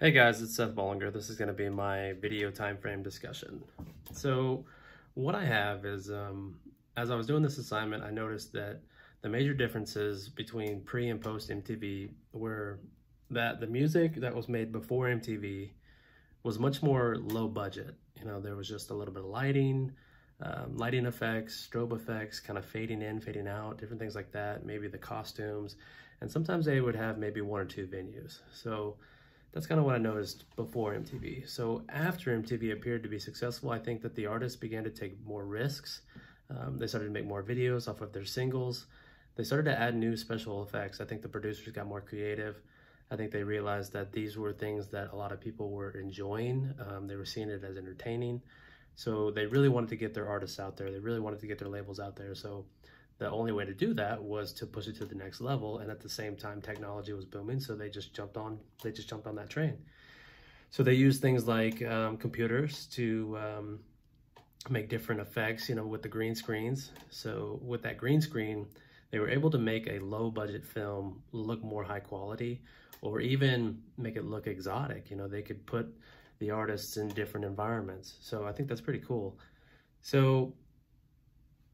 Hey guys, it's Seth Bollinger. This is going to be my video time frame discussion. So what I have is, um, as I was doing this assignment, I noticed that the major differences between pre and post MTV were that the music that was made before MTV was much more low budget. You know, there was just a little bit of lighting, um, lighting effects, strobe effects, kind of fading in, fading out, different things like that, maybe the costumes, and sometimes they would have maybe one or two venues. So that's kind of what I noticed before MTV. So after MTV appeared to be successful, I think that the artists began to take more risks. Um, they started to make more videos off of their singles. They started to add new special effects. I think the producers got more creative. I think they realized that these were things that a lot of people were enjoying. Um, they were seeing it as entertaining. So they really wanted to get their artists out there. They really wanted to get their labels out there. So the only way to do that was to push it to the next level and at the same time technology was booming so they just jumped on they just jumped on that train. So they used things like um, computers to um, make different effects you know with the green screens. So with that green screen they were able to make a low budget film look more high quality or even make it look exotic. You know they could put the artists in different environments. So i think that's pretty cool. So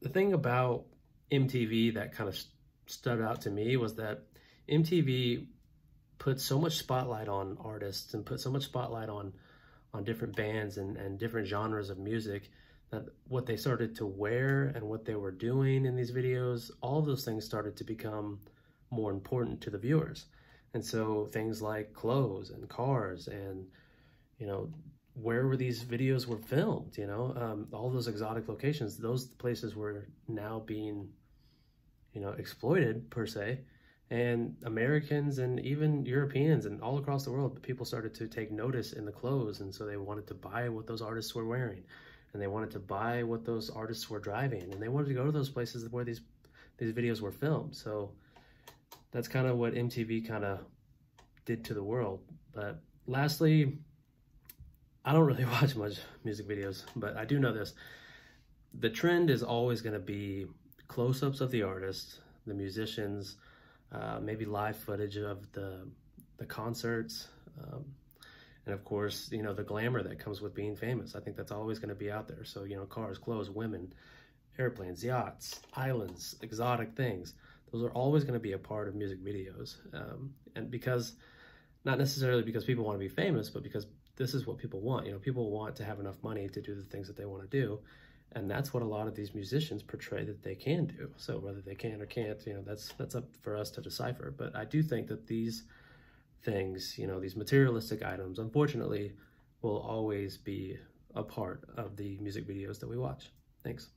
the thing about MTV that kind of stood out to me was that MTV put so much spotlight on artists and put so much spotlight on on different bands and, and different genres of music that what they started to wear and what they were doing in these videos, all those things started to become more important to the viewers. And so things like clothes and cars and, you know, where were these videos were filmed, you know, um, all those exotic locations, those places were now being, you know, exploited per se. And Americans and even Europeans and all across the world, people started to take notice in the clothes. And so they wanted to buy what those artists were wearing and they wanted to buy what those artists were driving and they wanted to go to those places where these, these videos were filmed. So that's kind of what MTV kind of did to the world. But lastly, I don't really watch much music videos, but I do know this. The trend is always going to be close-ups of the artist, the musicians, uh, maybe live footage of the the concerts, um, and of course, you know, the glamour that comes with being famous. I think that's always going to be out there. So, you know, cars, clothes, women, airplanes, yachts, islands, exotic things. Those are always going to be a part of music videos. Um, and because, not necessarily because people want to be famous, but because this is what people want. You know, people want to have enough money to do the things that they want to do. And that's what a lot of these musicians portray that they can do. So whether they can or can't, you know, that's that's up for us to decipher. But I do think that these things, you know, these materialistic items, unfortunately, will always be a part of the music videos that we watch. Thanks.